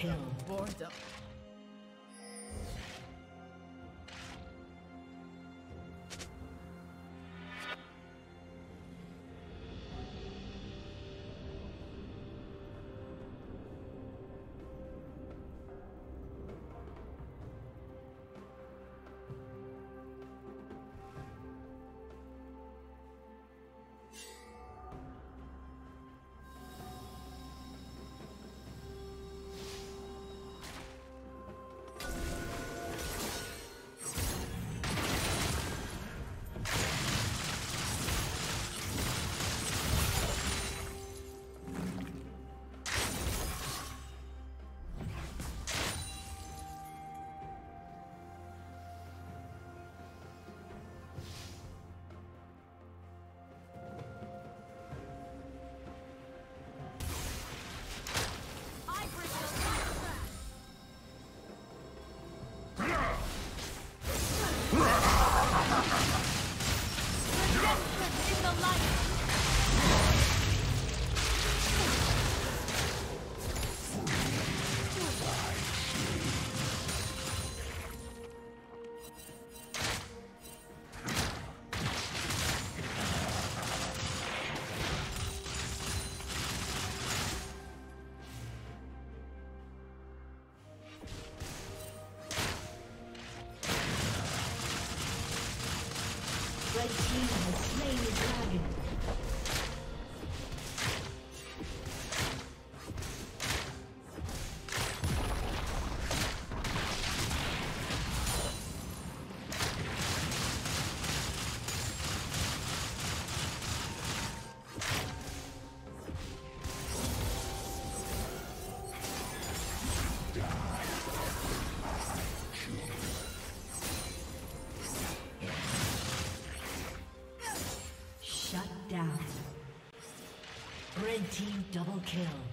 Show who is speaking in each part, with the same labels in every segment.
Speaker 1: Blue team double
Speaker 2: double kill.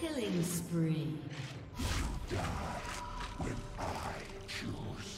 Speaker 2: Killing spree.
Speaker 1: You die when I choose.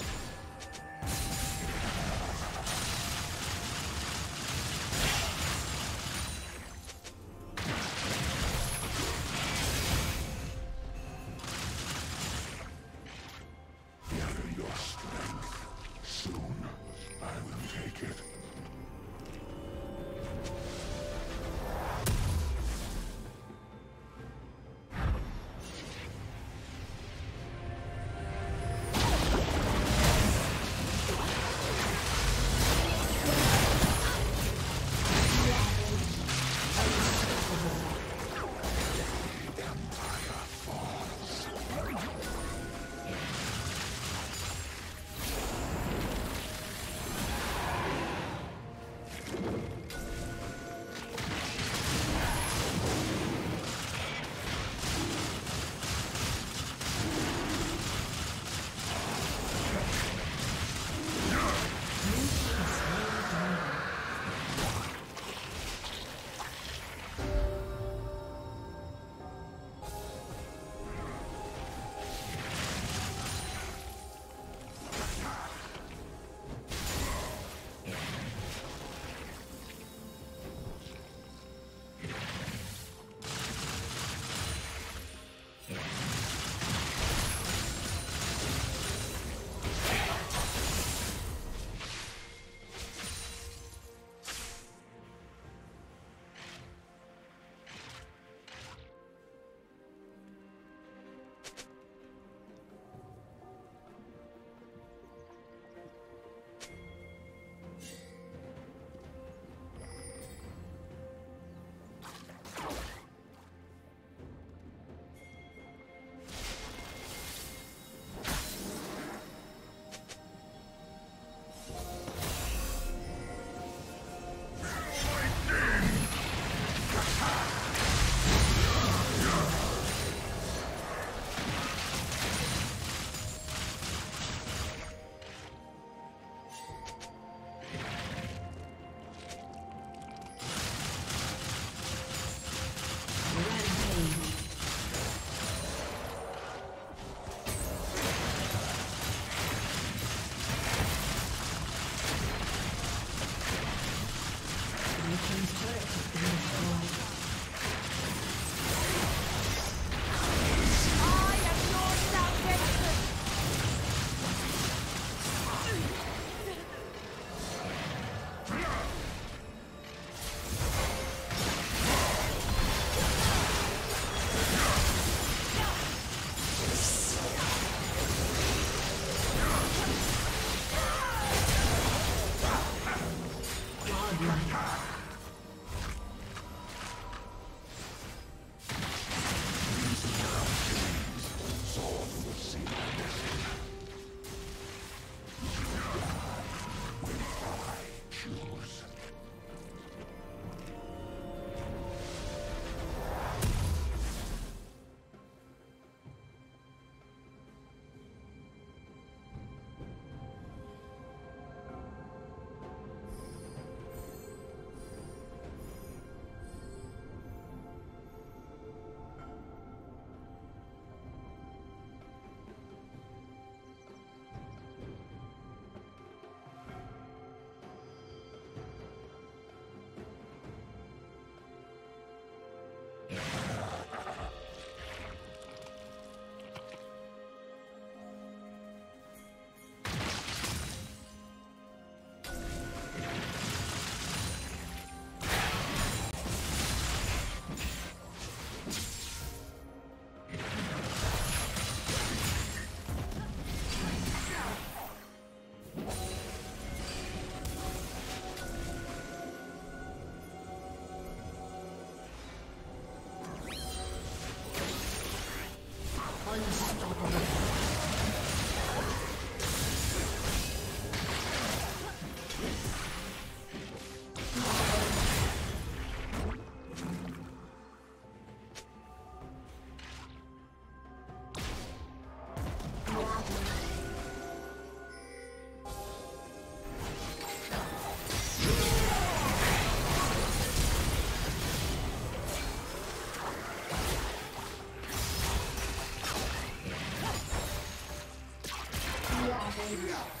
Speaker 1: Hallelujah.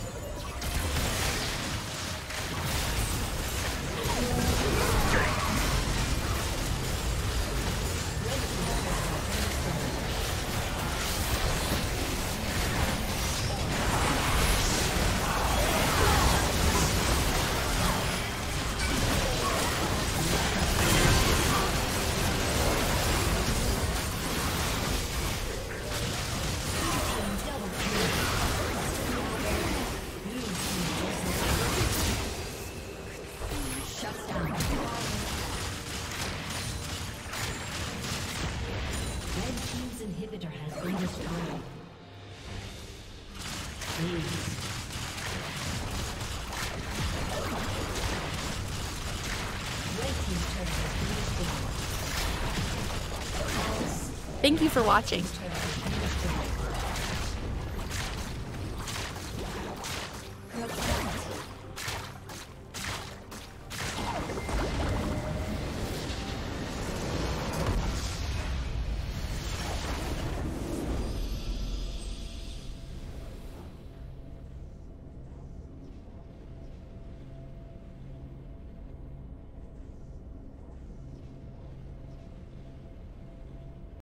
Speaker 1: has been destroyed. Please.
Speaker 3: Thank you for watching.